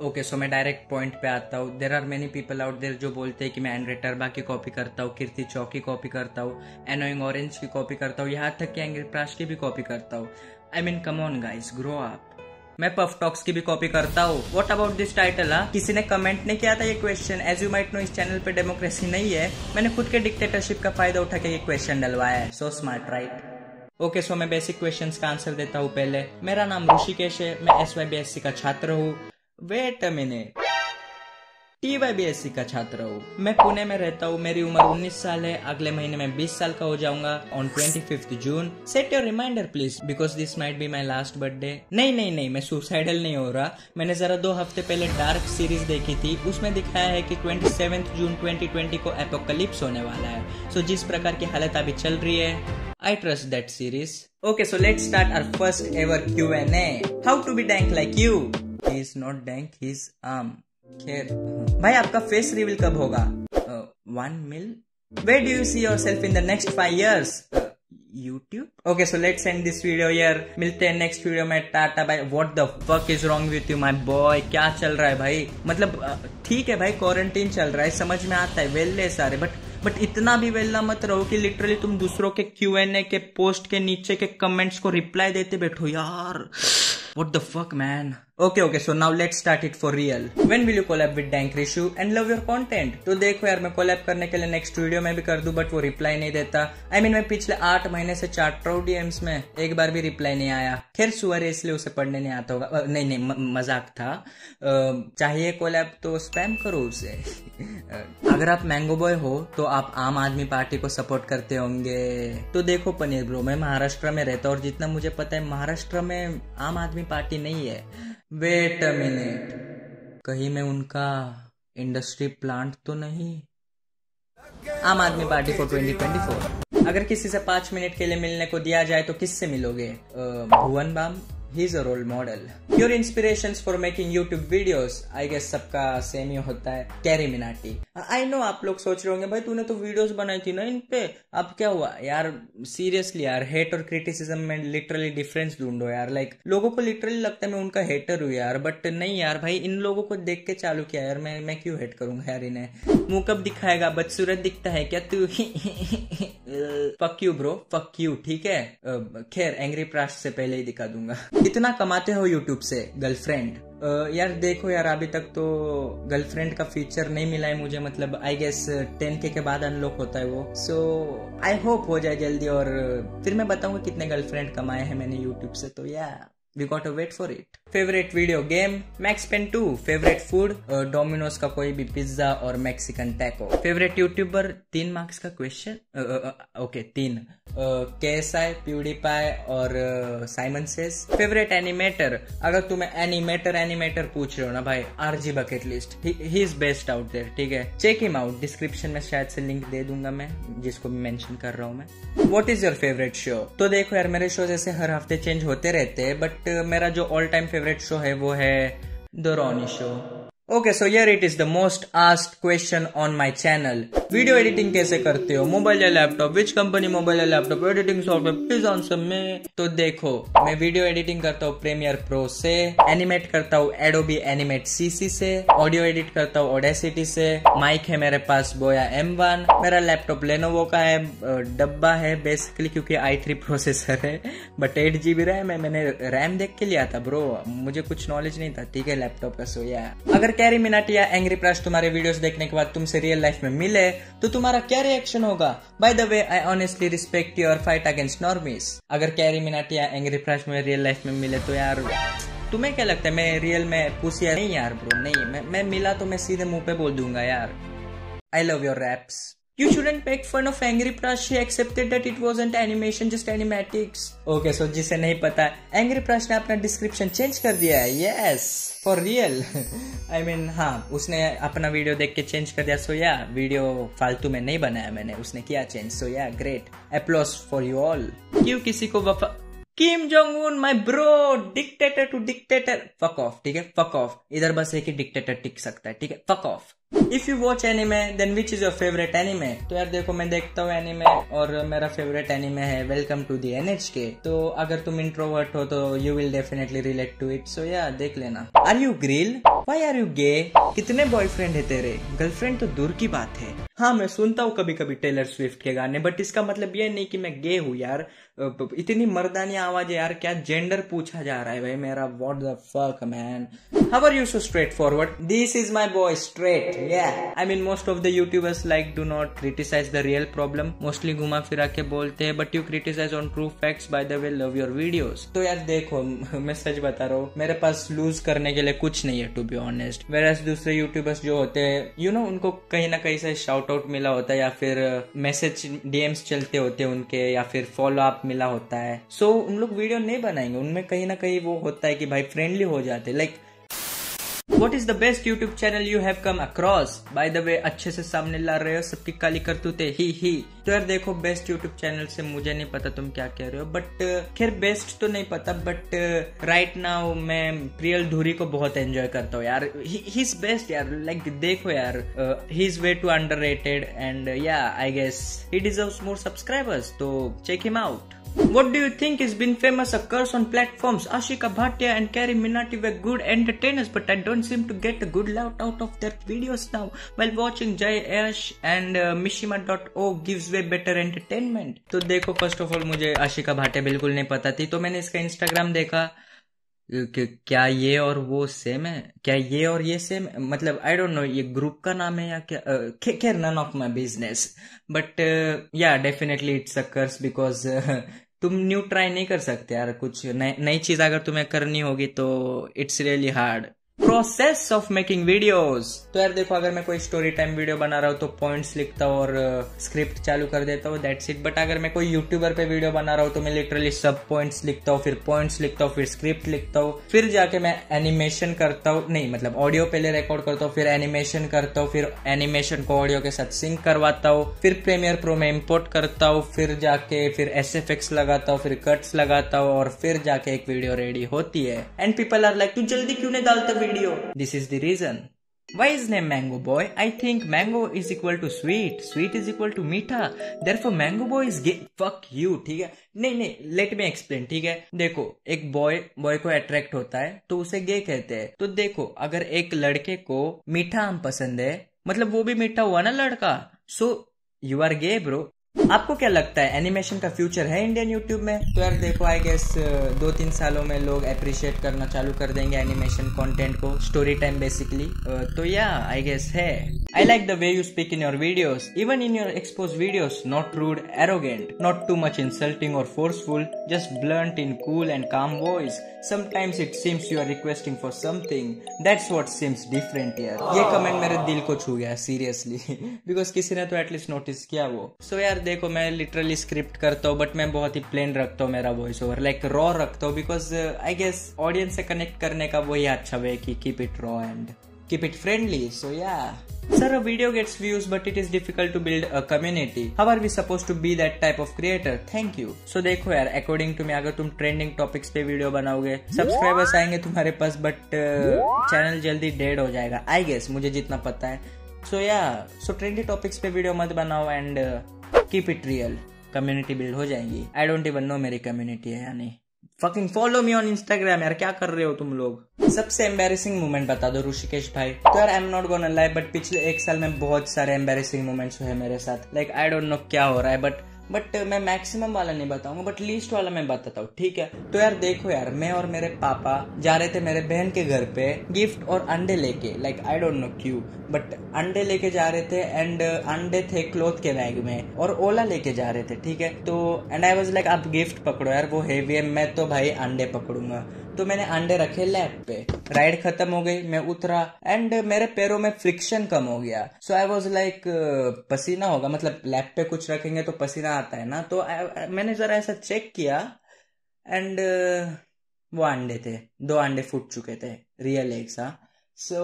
Okay so मैं direct point पे आता हूँ. There are many people out there जो बोलते हैं कि मैं एंड्रे टर्बा की कॉपी करता हूँ कीर्ति चौक की कॉपी करता हूँ एनोइंग ऑरेंज की कॉपी करता हूँ, यहाँ तक कि एंग्री प्राश की भी कॉपी करता हूँ. I mean come on guys grow up मैं पफ टॉक्स की भी कॉपी करता हूँ. वॉट अबाउट दिस टाइटल हा किसी ने कमेंट नहीं किया था ये question as you might know इस चैनल पे डेमोक्रेसी नहीं है. मैंने खुद के डिक्टेटरशिप का फ़ायदा उठा के ये क्वेश्चन डलवाया है. So smart right okay so मैं बेसिक क्वेश्चंस का आंसर देता हूँ पहले. मेरा नाम ऋषिकेश है. मैं S Y B S C का छात्र हूँ. Wait a minute T Y B S C का छात्र हूँ। मैं पुणे में रहता हूँ। मेरी उम्र 19 साल है। अगले महीने में 20 साल का हो जाऊँगा। On twenty fifth June set your reminder please because this might be my last birthday नहीं नहीं नहीं मैं सुसाइडल नहीं हो रहा। मैंने जरा दो हफ़्ते पहले डार्क सीरीज़ देखी थी। उसमें दिखाया है कि ट्वेंटी जून 2020 को एपोकलिप्स होने वाला है। सो so, जिस प्रकार की हालत अभी चल रही है I trust that series. Okay, so let's start our first ever Q&A. How to be dank like you? He is not dank, he's um. खैर भाई आपका फेस रिवील कब होगा? One mil way do you see yourself in the next five years YouTube okay so let's end this video यार मिलते हैं next video में. Tata भाई what the fuck is wrong with you my boy क्या चल रहा है भाई? मतलब ठीक है भाई क्वारंटीन चल रहा है समझ में आता है वेल्ले सारे बट बट इतना भी वेलना मत रहो कि लिटरली तुम दूसरों के क्यू एन ए के पोस्ट के नीचे के कमेंट्स को रिप्लाई देते बैठो यार। What the fuck man? Okay, okay so now let's start it for real When will you collab with Dank Rishu and love your content? तो देखो यार मैं कोलैब करने के लिए नेक्स्ट वीडियो में भी कर दूँ बट वो रिप्लाई नहीं देता। आई I मीन mean, मैं पिछले आठ महीने से चाट रहा डीएम्स में। एक बार भी रिप्लाई नहीं आया। खैर सुअर है इसलिए उसे पढ़ने नहीं आता होगा। नहीं नहीं मज़ाक था। चाहिए कोलैब तो स्पैम करो उसे। अगर आप मैंगो बॉय हो तो आप आम आदमी पार्टी को सपोर्ट करते होंगे। तो देखो पनीर ब्रो मैं महाराष्ट्र में रहता हूँ और जितना मुझे पता है महाराष्ट्र में आम आदमी पार्टी नहीं है। वेट अ मिनट कहीं मैं उनका इंडस्ट्री प्लांट तो नहीं? आम आदमी पार्टी फॉर 2024 अगर किसी से पाँच मिनट के लिए मिलने को दिया जाए तो किससे मिलोगे? Bhuvan Bam? He is a role model your inspiration for making YouTube videos I guess सबका सेम ही होता है कैरी मिनाटी आई नो आप लोग सोच रहे होंगे भाई तूने तो वीडियोस बनाई थी ना इन पे? अब क्या हुआ? यार सीरियसली यार हेट और क्रिटिसिज्म में लिटरली डिफरेंस ढूंढो यार. लाइक like, लोगों को लिटरली लगता है मैं उनका हेटर हूँ यार बट नहीं यार भाई इन लोगों को देख के चालू किया यार मैं मैं क्यों हेट करूँगा यार इन्हें? मुँह कब दिखाएगा? बदसूरत दिखता है क्या तू? Fuck you bro fuck you ठीक है? खैर एंग्री प्रास्ट से पहले ही दिखा दूँगा। कितना कमाते हो यूट्यूब से गर्लफ्रेंड यार देखो यार, अभी तक तो गर्लफ्रेंड का फीचर नहीं मिला है मुझे मतलब आई गेस टेन के के बाद अनलॉक होता है वो। सो आई होप हो जाए जल्दी और फिर मैं बताऊँगा कितने गर्लफ्रेंड कमाए हैं मैंने यूट्यूब से तो या we got a wait for it favourite video game Max Payne two favourite food Domino's का कोई भी पिज्जा और मैक्सिकन टैको फेवरेट यूट्यूबर तीन मार्क्स का क्वेश्चन ओके तीन. के एस आई प्यूडीपाई और साइमन सेस फेवरेट एनिमेटर अगर तुम्हें एनिमेटर एनिमेटर पूछ रहे हो ना भाई RG bucket list he is best out there ठीक है? चेक हिम आउट डिस्क्रिप्शन में शायद से लिंक दे दूँगा मैं, जिसको भी मेंशन कर रहा हूँ मैं. What is your favourite show तो देखो यार, मेरे शो जैसे हर हफ़्ते चेंज होते रहते हैं बट मेरा जो ऑल टाइम फेवरेट शो है, वो है the Ronnie show okay so yeah it is the most asked question on my channel video editing कैसे करते हो? मोबाइल या लैपटॉप विच कंपनी मोबाइल या laptop editing software please answer में तो देखो, मैं वीडियो एडिटिंग करता हूँ प्रीमियर प्रो से एनिमेट करता हूँ एडोबी एनिमेट सीसी से ऑडियो एडिट करता हूँ ओडेसिटी से माइक है मेरे पास बोया एम वन मेरा लैपटॉप लेनोवो का है डब्बा है बेसिकली क्योंकि आई थ्री प्रोसेसर है बट एट जीबी रैम है, मैंने रैम देख के लिया था ब्रो मुझे कुछ नॉलेज नहीं था, ठीक है लैपटॉप का सोया अगर कैरी मिनाटी या एंग्री प्रश तुम्हारे वीडियोस देखने के बाद तुमसे रियल लाइफ में मिले तो तुम्हारा क्या रिएक्शन होगा? By the way I honestly respect your fight against normies अगर कैरी मिनाटी या एंग्री फ्रेश में रियल लाइफ में मिले तो यार, तुम्हें क्या लगता है? मैं रियल में पूछिया नहीं यार ब्रो नहीं। मैं मैं मिला तो मैं सीधे मुँह पे बोल दूँगा यार। I love your raps You shouldn't make fun of Angry Prash. She accepted that it wasn't animation, just animatics. Okay, so जिसे नहीं पता Angry Prash ने अपना description change कर दिया है Yes, for real. I mean, हाँ उसने अपना video देख के change कर दिया So yeah, video फालतू में नहीं बनाया मैंने उसने किया change. So yeah, great. Applause for you all. क्यों किसी को वफा Kim Jong Un my bro dictator to dictator fuck off ठीक है? फक ऑफ़ इधर बस एक ही डिक्टेटर टिक सकता है, ठीक है? Fuck off if you watch anime then which is your favourite anime तो यार देखो, मैं देखता हूँ एनिमे और मेरा फेवरेट एनिमे है welcome to the N H K तो अगर तुम इंट्रोवर्ट हो तो you will definitely relate to it so yeah देख लेना. Are you girl why are you gay कितने बॉयफ्रेंड है तेरे? गर्लफ्रेंड तो दूर की बात है। हाँ मैं सुनता हूँ कभी कभी टेलर स्विफ्ट के गाने बट इसका मतलब ये नहीं कि मैं गे हूँ यार। इतनी मर्दानी आवाज़ है यार, क्या जेंडर पूछा जा रहा है भाई मेरा? What the fuck man how are you so straightforward this is my boy straight yeah I mean most of the YouTubers like do not criticise the real problem mostly घुमा फिरा के बोलते हैं but you criticise on true facts by the way love your videos तो यार देखो, मैं सच बता रहा हूँ, मेरे पास लूज करने के लिए कुछ नहीं है टू बी ऑनेस्ट वेर दूसरे यूट्यूबर्स जो होते हैं यू नो उनको कहीं ना कहीं से शाउट आउट मिला होता है या फिर मैसेज डीएम्स चलते होते हैं उनके या फिर फॉलो अप मिला होता है। सो so, उन लोग वीडियो नहीं बनाएँगे। उनमें कहीं ना कहीं वो होता है कि भाई फ्रेंडली हो जाते like what is the best YouTube channel you have come across by the way अच्छे से सामने ला रहे हो सबकी काली करतूते ही ही। तो यार देखो बेस्ट यूट्यूब चैनल से मुझे नहीं पता तुम क्या कह रहे हो बट uh, खैर बेस्ट तो नहीं पता बट राइट नाउ मैं प्रियल धूरी को बहुत एंजॉय करता हूँ यार। ही इज़ बेस्ट यार लाइक like, देखो यार he is way too underrated and yeah I guess he deserve more subscribers तो check him out What do you think has been famous occurs on platforms? Ashika Bhatia and Carrie Minati were good entertainers, but I don't seem to get a good laugh out of their videos now. While watching Jay Ash and uh, Mishima.o gives way better entertainment. तो देखो first of all मुझे आशिका भाटिया बिल्कुल नहीं पता थी तो मैंने इसका इंस्टाग्राम देखा क्या ये और वो सेम है क्या ये और ये सेम मतलब आई डोंट नो ये ग्रुप का नाम है या क्या खैर none of my business but yeah definitely it's occurs because तुम न्यू ट्राई नहीं कर सकते यार कुछ नई चीज़ अगर तुम्हें करनी होगी तो it's really hard process of making videos तो यार देखो, अगर मैं कोई स्टोरी टाइम वीडियो बना रहा हूँ तो पॉइंट्स लिखता हूँ और स्क्रिप्ट चालू कर देता हूँ दैट्स इट बट अगर मैं कोई यूट्यूबर पे वीडियो बना रहा हूँ तो मैं लिटरली सब पॉइंट्स लिखता हूँ, फिर पॉइंट्स लिखता हूँ, फिर स्क्रिप्ट लिखता हूँ, फिर जाके मैं एनिमेशन करता हूँ, नहीं मतलब ऑडियो पहले रिकॉर्ड करता हूँ, फिर एनिमेशन करता हूँ, फिर एनिमेशन को ऑडियो के साथ सिंक करवाता हूँ, फिर प्रीमियर प्रो में इम्पोर्ट करता हूँ, फिर जाके, फिर एस लगाता हूँ, फिर कट्स लगाता हूँ, और फिर जाके एक वीडियो रेडी होती है. एंड पीपल आर लाइक तू जल्दी क्यों नहीं डालता video this is the reason. Why is name Mango Boy? I think mango is equal to sweet, sweet is equal to मीठा, therefore Mango Boy is gay. Fuck you, ठीक है? नहीं नहीं लेट मी एक्सप्लेन ठीक है देखो एक boy boy को अट्रैक्ट होता है तो उसे गे कहते हैं तो देखो अगर एक लड़के को मीठा आम पसंद है मतलब वो भी मीठा हुआ ना लड़का so you are gay bro आपको क्या लगता है एनिमेशन का फ्यूचर है इंडियन यूट्यूब में? तो यार देखो आई गेस दो तीन सालों में लोग अप्रिशिएट करना चालू कर देंगे एनिमेशन कंटेंट को स्टोरी टाइम बेसिकली तो या आई गेस है. I like the way you speak in your videos even in your expose videos not rude arrogant not too much insulting और forceful just blunt in cool and calm voice sometimes it seems you are requesting for something that's what seems different यार ये comment मेरे दिल को छू गया seriously because किसी ने तो एटलीस्ट नोटिस किया वो. सो so, यार देखो मैं लिटरली स्क्रिप्ट करता हूँ बट मैं बहुत ही प्लेन रखता हूँ मेरा वॉइस ओवर लाइक रॉ रखता हूँ बिकॉज़ आई गेस ऑडियंस से कनेक्ट करने का वही अच्छा वे की keep it raw and keep it friendly so yeah. Sir a video gets views but it is difficult to build a community. How are we supposed to be that type of creator? Thank you. So देखो यार according to me अगर तुम trending topics पे video बनाओगे subscribers आएँगे तुम्हारे पास but channel uh, जल्दी डेड हो जाएगा आई गेस मुझे जितना पता है. So yeah so trendy topics पे वीडियो मत बनाओ and keep it real community build हो जाएँगी. आई डोंट इवन नो मेरी कम्युनिटी है यानी fucking follow me on Instagram यार, क्या कर रहे हो तुम लोग? सबसे एम्बेसिंग मोमेंट बता दो ऋषिकेश भाई. तो यार I am not gone life but पिछले एक साल में बहुत सारे एम्बेसिंग मोमेंट्स हुए मेरे साथ. लाइक आई डोंट नो क्या हो रहा है बट बट मैं मैक्सिमम वाला नहीं बताऊँगा बट लीस्ट वाला मैं बताता हूँ, ठीक है? तो यार देखो यार, मैं और मेरे पापा जा रहे थे मेरे बहन के घर पे गिफ्ट और अंडे लेके लाइक आई डोंट नो क्यू बट अंडे लेके जा रहे थे एंड अंडे थे क्लोथ के बैग में और ओला लेके जा रहे थे, ठीक है? तो एंड आई वॉज़ लाइक आप गिफ्ट पकड़ो यार, वो हेवी है, मैं तो भाई अंडे पकड़ूँगा। तो मैंने अंडे रखे लैब पे। राइड खत्म हो गई मैं उतरा एंड मेरे पैरों में फ्रिक्शन कम हो गया। सो आई वॉज़ लाइक पसीना होगा मतलब लैब पे कुछ रखेंगे तो पसीना आता है ना? तो I, मैंने जरा ऐसा चेक किया एंड uh, वो अंडे थे दो अंडे फूट चुके थे रियल एक सा। सो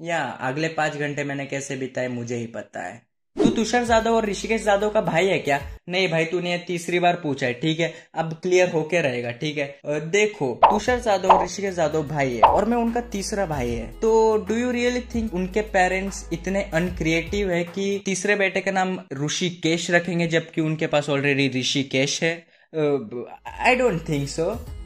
या अगले पाँच घंटे मैंने कैसे बिताए मुझे ही पता है। तू तुषार जाधव और ऋषिकेश जाधव का भाई है क्या? नहीं भाई, तूने तीसरी बार पूछा है, ठीक है? अब क्लियर होके रहेगा, ठीक है? देखो, तुषार जाधव और ऋषिकेश जाधव भाई है और मैं उनका तीसरा भाई है। तो डू यू रियली थिंक उनके पेरेंट्स इतने अनक्रिएटिव है कि तीसरे बेटे का नाम ऋषिकेश रखेंगे, जबकि उनके पास ऑलरेडी ऋषिकेश है? आई डोंट थिंक सो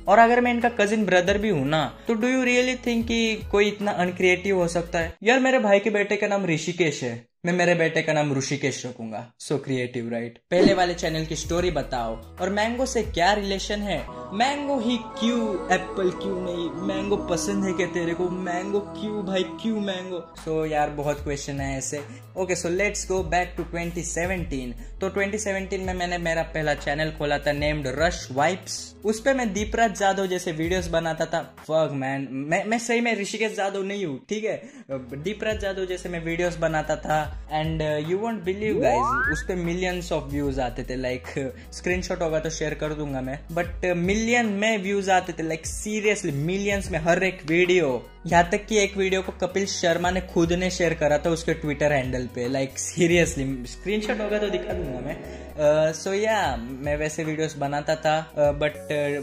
और अगर मैं इनका कजिन ब्रदर भी हूँ ना तो डू यू रियली थिंक कि कोई इतना अनक्रिएटिव हो सकता है? यार, मेरे भाई के बेटे का नाम ऋषिकेश है। मैं मेरे बेटे का नाम ऋषिकेश रखूँगा। सो क्रिएटिव राइट पहले वाले चैनल की स्टोरी बताओ। और मैंगो से क्या रिलेशन है? मैंगो ही क्यों एप्पल क्यों नहीं? मैंगो पसंद है क्या तेरे को? मैंगो क्यों भाई? क्यों मैंगो सो so, यार बहुत क्वेश्चन है ऐसे। Okay so let's go back to 2017 तो 2017 में मैंने मेरा पहला चैनल खोला था नेम्ड रश वाइप्स उस पर मैं दीपराज जादव जैसे वीडियोस बनाता था। फक मैन मैं मैं सही में ऋषिकेश जाधव नहीं हूँ ठीक है? दीपराज जादव जैसे मैं वीडियोस बनाता था। And you won't believe guys उस पर मिलियंस ऑफ़ व्यूज़ आते थे. लाइक स्क्रीन शॉट होगा तो शेयर कर दूँगा मैं. बट मिलियन uh, में व्यूज़ आते थे. लाइक सीरियसली मिलियंस में हर एक वीडियो यहाँ तक कि एक वीडियो को कपिल शर्मा ने खुद ने शेयर करा था उसके ट्विटर हैंडल पे. लाइक सीरियसली स्क्रीनशॉट होगा तो दिखा दूँगा मैं. सो या मैं वैसे वीडियोस बनाता था बट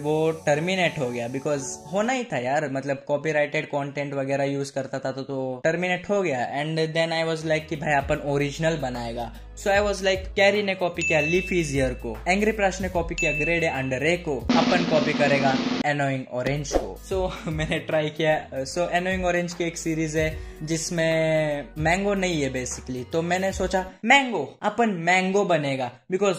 वो टर्मिनेट हो गया बिकॉज़ होना ही था यार मतलब कॉपीराइटेड कंटेंट वगैरह यूज़ करता था तो, तो टर्मिनेट हो गया. And then I was like कि भाई अपन ओरिजिनल बनाएगा. So I was like Carry ने कॉपी किया लिफ इजियर को एंग्री प्राश ने कॉपी किया ग्रेड अंडर ए को अपन कॉपी करेगा एनोइंग ऑरेंज को. सो so, मैंने ट्राई किया सो एनोइंग ऑरेंज की एक सीरीज़ है जिसमें मैंगो नहीं है बेसिकली तो मैंने सोचा मैंगो अपन मैंगो बनेगा because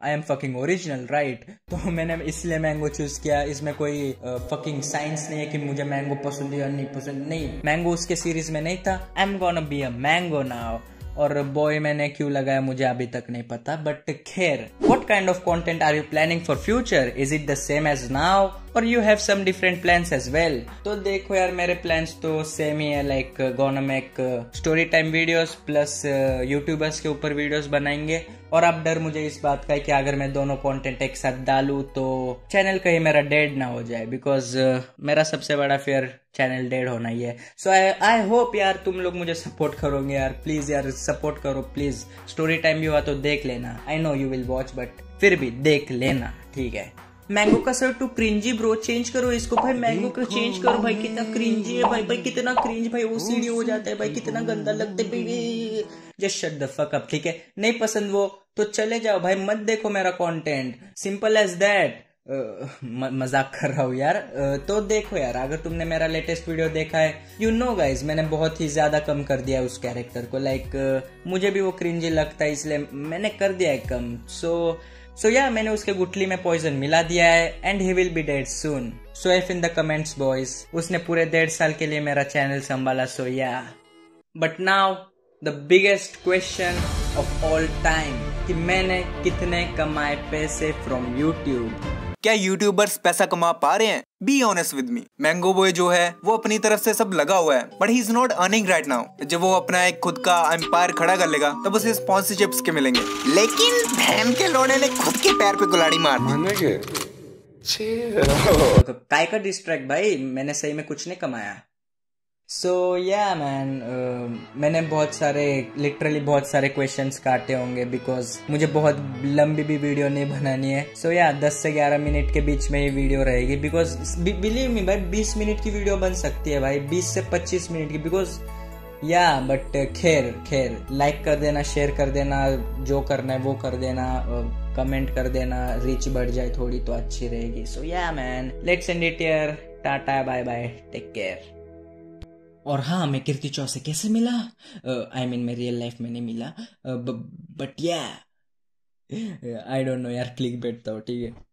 I am fucking original right तो मैंने इसलिए मैंगो चूज़ किया इसमें कोई फकिंग uh, साइंस नहीं है कि मुझे मैंगो पसंद या नहीं पसंद। नहीं मैंगो उसके सीरीज़ में नहीं था। I am gonna be a mango now और बॉय मैंने क्यों लगाया मुझे अभी तक नहीं पता but Kher what kind of content are you planning for future is it the same as now or you have some different plans as well तो देखो यार मेरे प्लान्स तो सेम ही है like gonna make story time videos plus YouTubers के ऊपर videos बनाएँगे। और अब डर मुझे इस बात का है कि अगर मैं दोनों कंटेंट एक साथ डालू तो चैनल कहीं मेरा डेड ना हो जाए बिकॉज़ uh, मेरा सबसे बड़ा फेयर चैनल डेड होना ही है। सो आई आई होप यार तुम लोग मुझे सपोर्ट करोगे यार। प्लीज़ यार सपोर्ट करो प्लीज़ स्टोरी टाइम भी हुआ तो देख लेना। I know you will watch but फिर भी देख लेना ठीक है? मैंगो का सर टू क्रिंजी ब्रो चेंज करो इसको। भाई मैंगो का चेंज करो? भाई कितना क्रिंजी है भाई। भाई कितना क्रिंज भाई वो सीढ़ी हो जाता है। भाई कितना गंदा लगता है just shut the fuck up ठीक है? नहीं पसंद वो तो चले जाओ। भाई मत देखो मेरा कंटेंट सिंपल एज दैट मज़ाक कर रहा हूँ यार। uh, तो देखो यार अगर तुमने मेरा लेटेस्ट वीडियो देखा है यू नो गाइज़ मैंने बहुत ही ज़्यादा कम कर दिया उस कैरेक्टर को। लाइक like, uh, मुझे भी वो क्रिंजी लगता है इसलिए मैंने कर दिया है कम। सो so, सो या मैंने उसके गुटली में पॉइजन मिला दिया है and he will be dead soon so if in the comments boys उसने पूरे डेढ़ साल के लिए मेरा चैनल संभाला so yeah but now the biggest question of all time कि मैंने कितने कमाए पैसे फ्रॉम यूट्यूब क्या यूट्यूबर्स पैसा कमा पा रहे हैं? Be honest with me mango boy जो है वो अपनी तरफ़ से सब लगा हुआ है but he is not earning right now जब वो अपना एक खुद का एम्पायर खड़ा कर लेगा तब उसे स्पॉन्सरशिप्स के मिलेंगे। लेकिन बहन के लोड़े ने खुद के पैर पे गुलाड़ी मार दी। तो काय का डिस्ट्रैक्ट भाई मैंने सही में कुछ नहीं कमाया। सो या मैन मैंने बहुत सारे लिटरली बहुत सारे क्वेश्चंस काटे होंगे बिकॉज़ मुझे बहुत लंबी भी वीडियो नहीं बनानी है। सो so, या yeah, 10 से 11 मिनट के बीच में ये वीडियो रहेगी बिकॉज़ बिलीव मी भाई 20 मिनट की वीडियो बन सकती है भाई 20 से 25 मिनट की बिकॉज़ या बट खैर खैर लाइक कर देना शेयर कर देना जो करना है वो कर देना कमेंट uh, कर देना रीच बढ़ जाए थोड़ी तो अच्छी रहेगी। So yeah man let's end it tata bye bye take care और हाँ मैं कीर्ति चौ से कैसे मिला? आई मीन मैं रियल लाइफ में नहीं मिला। But yeah I don't know यार क्लिक बैठता हूँ ठीक है।